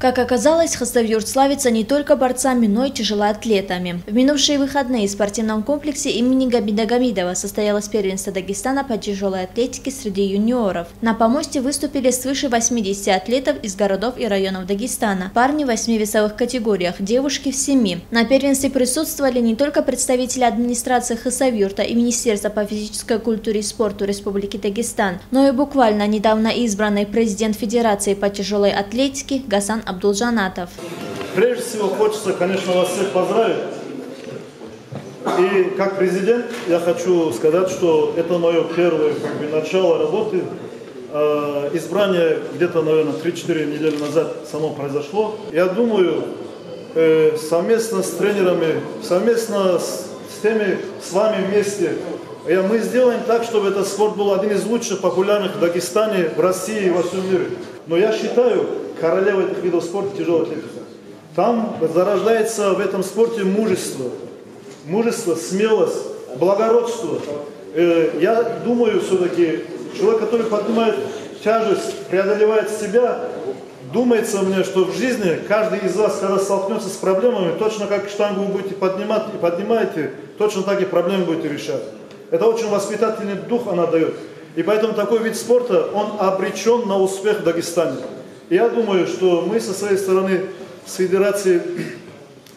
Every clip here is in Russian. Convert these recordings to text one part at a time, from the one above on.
Как оказалось, Хасавюрт славится не только борцами, но и тяжелоатлетами. В минувшие выходные в спортивном комплексе имени Габида Гамидова состоялось первенство Дагестана по тяжелой атлетике среди юниоров. На помосте выступили свыше 80 атлетов из городов и районов Дагестана. Парни в восьми весовых категориях, девушки в семи. На первенстве присутствовали не только представители администрации Хасавюрта и Министерства по физической культуре и спорту Республики Дагестан, но и буквально недавно избранный президент Федерации по тяжелой атлетике Гасан Абдулжанатов. Прежде всего хочется, конечно, вас всех поздравить. И как президент я хочу сказать, что это мое первое как бы, начало работы. Э, избрание где-то, наверное, 3-4 недели назад само произошло. Я думаю, э, совместно с тренерами, совместно с, теми, с вами вместе, мы сделаем так, чтобы этот спорт был один из лучших популярных в Дагестане, в России и во всем мире. Но я считаю, королева этих видов спорта тяжелая атлетика. Там зарождается в этом спорте мужество. Мужество, смелость, благородство. Э, я думаю, все-таки, человек, который поднимает тяжесть, преодолевает себя, думается мне, что в жизни каждый из вас, когда столкнется с проблемами, точно как штангу вы будете поднимать и поднимаете, точно так и проблемы будете решать. Это очень воспитательный дух она дает. И поэтому такой вид спорта, он обречен на успех в Дагестане. Я думаю, что мы со своей стороны, с Федерацией,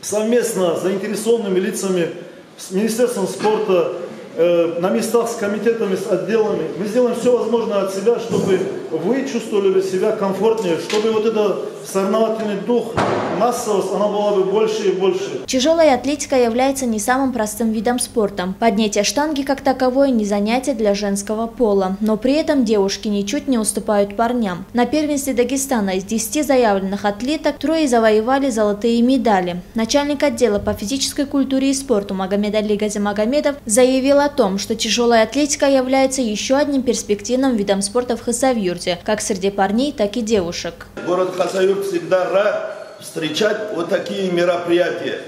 совместно с заинтересованными лицами, с Министерством спорта, Э, на местах с комитетами, с отделами. Мы сделаем все возможное от себя, чтобы вы чувствовали себя комфортнее, чтобы вот этот соревновательный дух, массовость, она была бы больше и больше. Тяжелая атлетика является не самым простым видом спорта. Поднятие штанги как таковое не занятие для женского пола, но при этом девушки ничуть не уступают парням. На первенстве Дагестана из 10 заявленных атлеток трое завоевали золотые медали. Начальник отдела по физической культуре и спорту Магомед Али Газимагомедов заявил о том, что тяжелая атлетика является еще одним перспективным видом спорта в Хасавюрте, как среди парней, так и девушек. Город Хасавюрт всегда рад встречать вот такие мероприятия.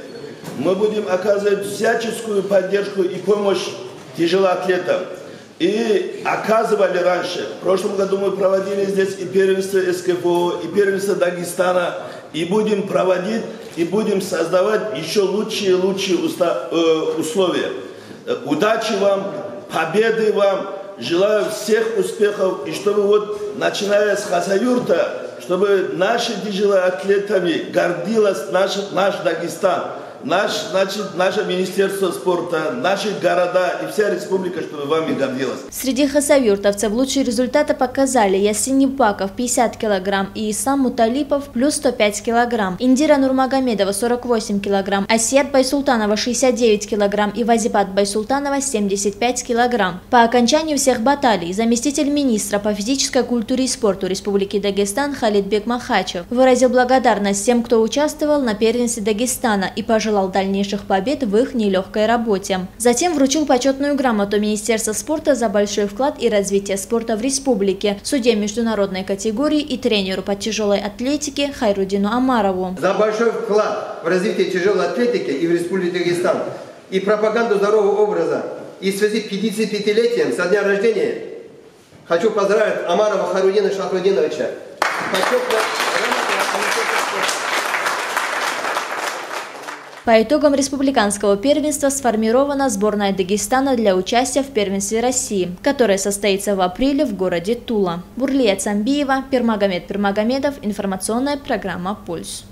Мы будем оказывать всяческую поддержку и помощь тяжелоатлетам. И оказывали раньше. В прошлом году мы проводили здесь и первенство СКФО, и первенство Дагестана. И будем проводить, и будем создавать еще лучшие и лучшие э, условия. Удачи вам, победы вам. Желаю всех успехов. И чтобы вот, начиная с Хасавюрта, чтобы наши тяжелые атлетами гордилась наш, наш Дагестан наш, значит, наше Министерство спорта, наши города и вся республика, чтобы вами гордилась. Среди хасавюртовцев лучшие результаты показали Ясин Непаков 50 килограмм и Исам Муталипов плюс 105 килограмм, Индира Нурмагомедова 48 килограмм, Асият Байсултанова 69 килограмм и Вазипат Байсултанова 75 килограмм. По окончанию всех баталий заместитель министра по физической культуре и спорту Республики Дагестан Халид Бекмахачев выразил благодарность всем, кто участвовал на первенстве Дагестана и пожелал пожелал дальнейших побед в их нелегкой работе. Затем вручил почетную грамоту Министерства спорта за большой вклад и развитие спорта в республике, судье международной категории и тренеру по тяжелой атлетике Хайрудину Амарову. За большой вклад в развитие тяжелой атлетики и в Республике Дагестан, и пропаганду здорового образа, и в связи с 55-летием со дня рождения хочу поздравить Амарова Харудина Шахрудиновича. Почетно По итогам республиканского первенства сформирована сборная Дагестана для участия в первенстве России, которое состоится в апреле в городе Тула. Бурлия Цамбиева, Пермагомед Пермагомедов, информационная программа «Пульс».